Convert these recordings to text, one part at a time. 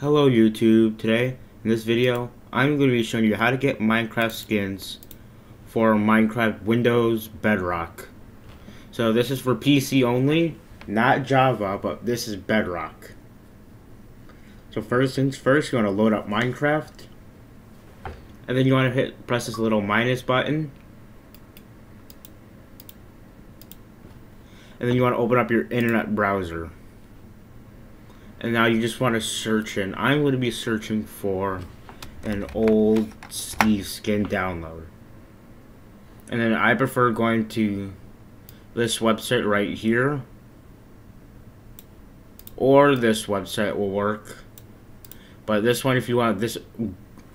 Hello YouTube, today in this video I'm going to be showing you how to get Minecraft skins for Minecraft Windows Bedrock. So this is for PC only, not Java, but this is Bedrock. So first things first, you want to load up Minecraft. And then you want to hit press this little minus button. And then you want to open up your internet browser and now you just want to search and I'm going to be searching for an old Steve skin download and then I prefer going to this website right here. Or this website will work. But this one if you want this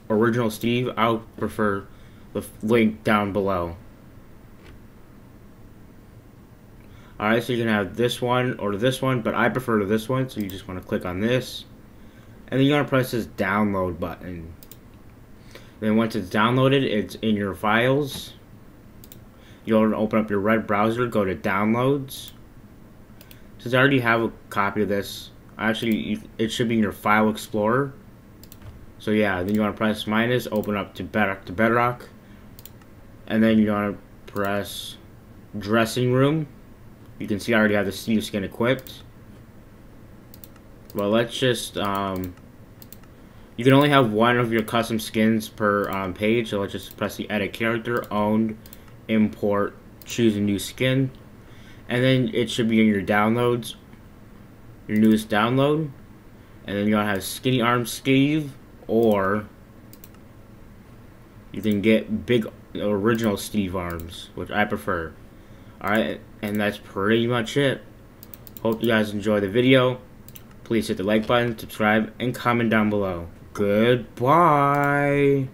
original Steve I'll prefer the link down below Alright, so you can have this one or this one, but I prefer this one, so you just want to click on this. And then you want to press this download button. Then once it's downloaded, it's in your files. You want to open up your red browser, go to downloads. Since I already have a copy of this, actually, it should be in your file explorer. So yeah, then you want to press minus, open up to Bedrock, to Bedrock. And then you want to press dressing room. You can see I already have the Steve skin equipped. Well, let's just, um, you can only have one of your custom skins per um, page, so let's just press the edit character, owned, import, choose a new skin, and then it should be in your downloads, your newest download, and then you to have skinny arm Steve, or you can get big original Steve arms, which I prefer. Alright, and that's pretty much it. Hope you guys enjoy the video. Please hit the like button, subscribe, and comment down below. Goodbye.